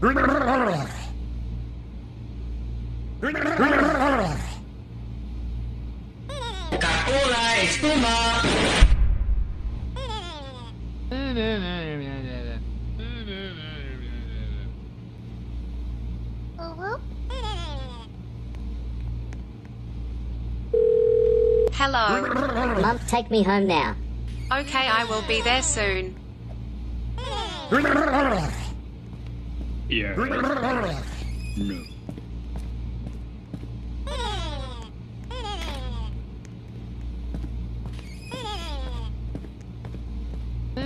Grrrr! Coca-Cola, espuma. Hello. Mum, take me home now. Okay, I will be there soon. Yeah. No.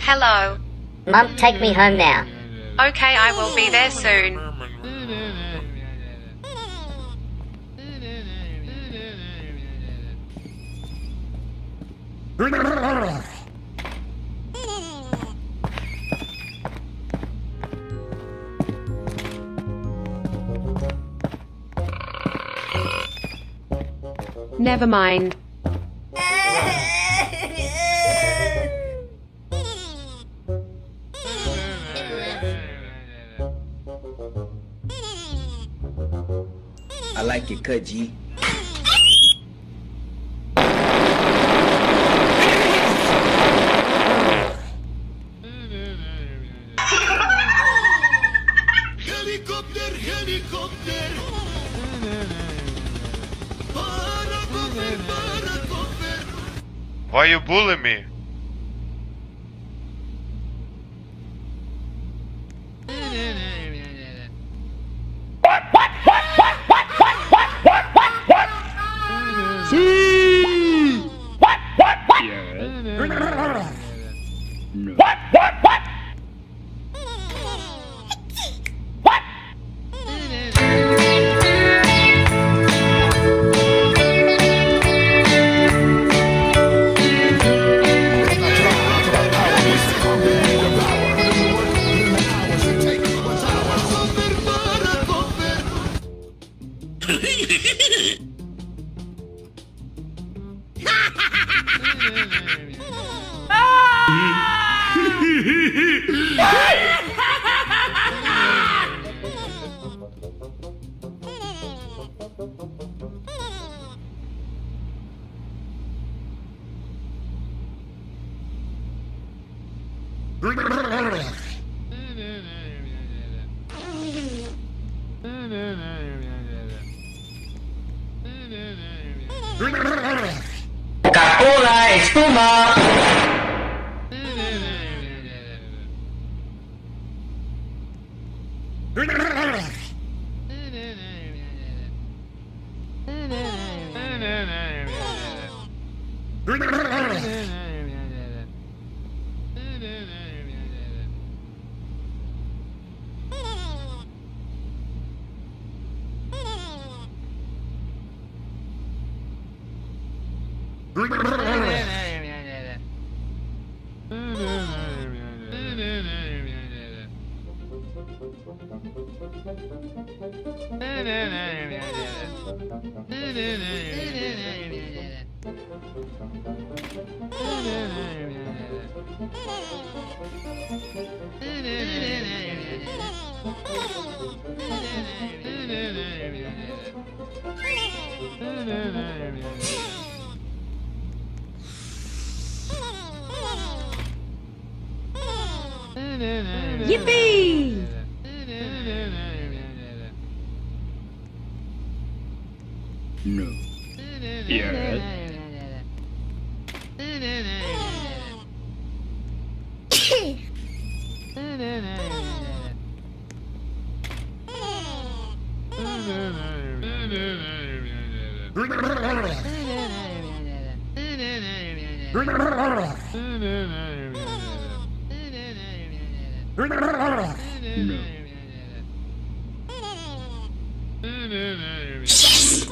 Hello. Mum, take me home now. Okay, I will be there soon. Never mind. I like it, cut G. Helikopter, helikopter. Why you bully me? Mm. Ah. Grrrr! 来出马。Brr, brr, brr. Yippee! No. Yes. No. Yes.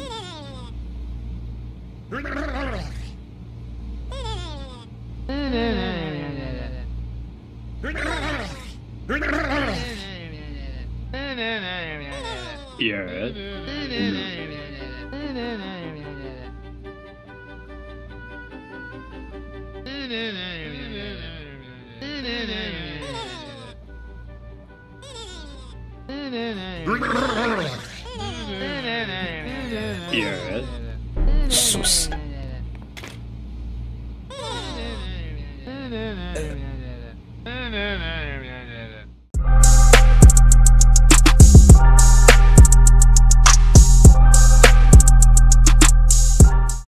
Yes. Sus.